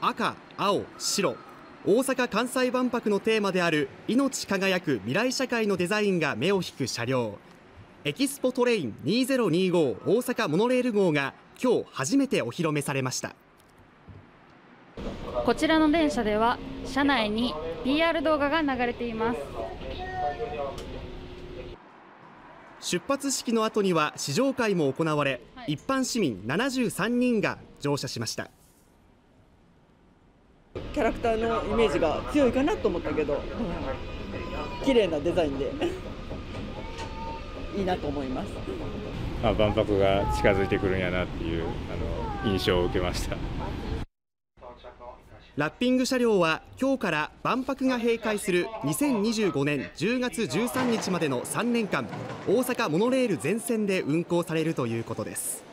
赤、青、白。大阪・関西万博のテーマである命輝く未来社会のデザインが目を引く車両。エキスポトレイン2025大阪モノレール号が今日初めてお披露目されました。こちらの電車では車内に PR 動画が流れています。出発式の後には試乗会も行われ、はい、一般市民73人が乗車しましたキャラクターのイメージが強いかなと思ったけど、うん、綺麗なデザインで。いいなと思います。あ万博が近づいてくるんやなっていうあの印象を受けました。ラッピング車両は今日から万博が閉会する2025年10月13日までの3年間大阪モノレール全線で運行されるということです